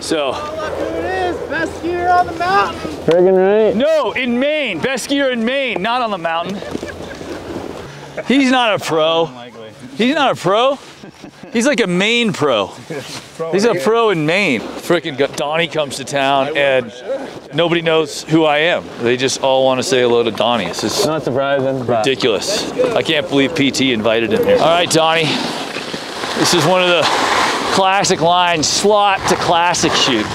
So, Look who it is, best skier on the mountain. Friggin' right. no, in Maine, best skier in Maine, not on the mountain. He's not a pro. He's not a pro. He's like a Maine pro. He's a pro in Maine. Frickin' Donny comes to town and nobody knows who I am. They just all want to say hello to Donny. It's just Not surprising, ridiculous. I can't believe PT invited him here. All right, Donny. This is one of the classic line, slot to Classic Chute.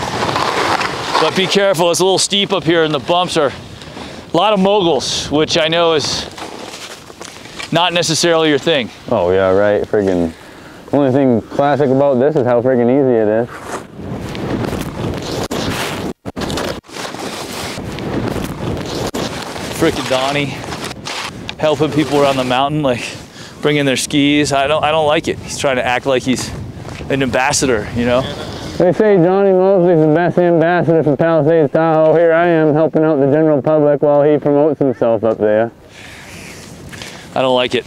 But be careful, it's a little steep up here and the bumps are a lot of moguls, which I know is not necessarily your thing. oh yeah, right. Friggin' only thing classic about this is how friggin' easy it is. Frickin' Donny helping people around the mountain, like bringing their skis. I don't, I don't like it. He's trying to act like he's an ambassador, you know? They say Jonny Moseley's the best ambassador for Palisades Tahoe. Here I am helping out the general public while he promotes himself up there. I don't like it.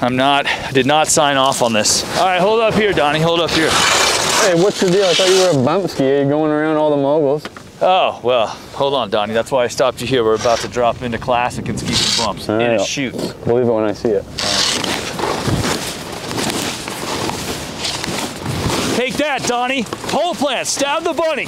I'm not, I did not sign off on this. All right, hold up here, Donny, hold up here. Hey, what's the deal? I thought you were a bump skier. You're going around all the moguls. Oh, well, hold on, Donny. That's why I stopped you here. We're about to drop into classic and ski some bumps in a chute. Believe it when I see it. Take that, Donny. Pole plant, stab the bunny.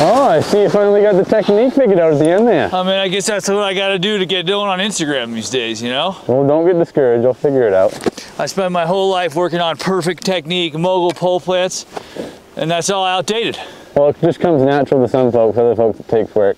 Oh, I see you finally got the technique figured out at the end there. I mean, I guess that's what I got to do to get going on Instagram these days, you know? Well, don't get discouraged. I'll figure it out. I spent my whole life working on perfect technique, mogul pole plants, and that's all outdated. Well, it just comes natural to some folks. Other folks, it takes work.